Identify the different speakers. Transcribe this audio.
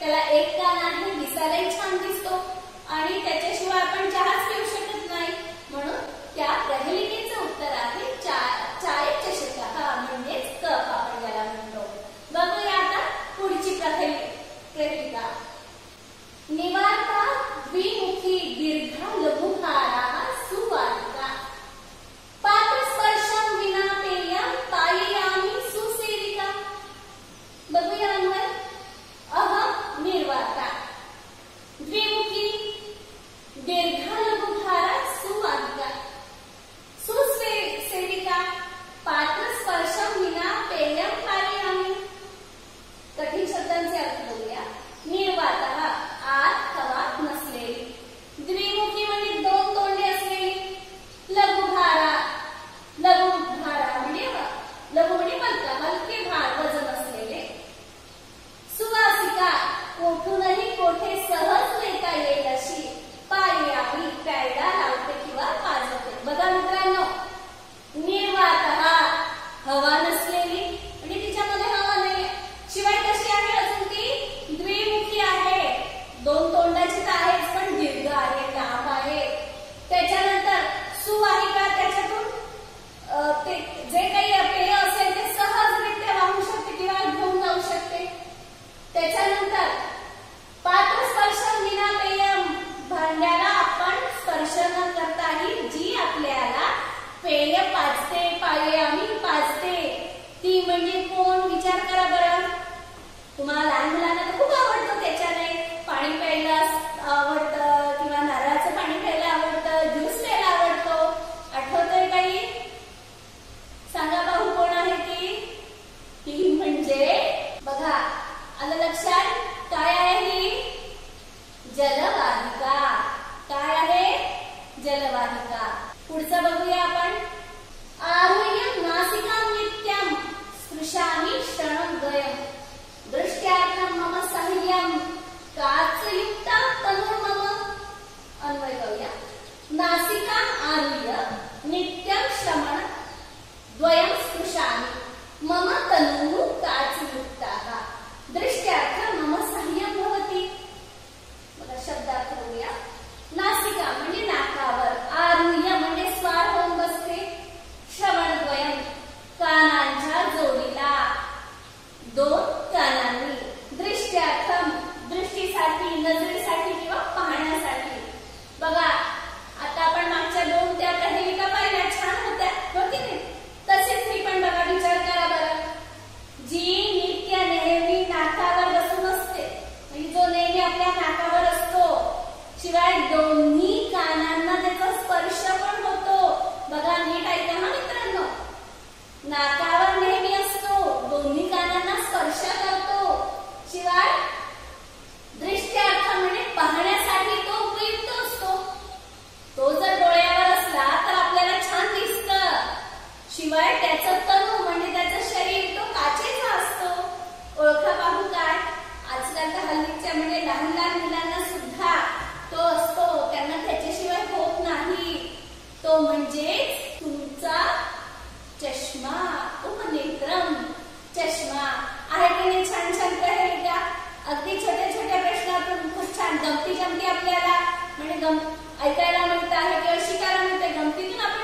Speaker 1: त्याला एक कान आहे दिसायलाही छान दिसतो. आणि त्याच्याशिवाय आपण चहाच पिऊ शकत नाही. म्हणून त्या प्रहेलिके जलवाहिका. पुढचं बघूया आपण. आरोग्य नासिका नित्यम स्पृशामी शरण गयम गमती गमती आपल्याला म्हणजे गम ऐकायला मिळतं आहे किंवा शिकायला मिळते गमतीतून आपण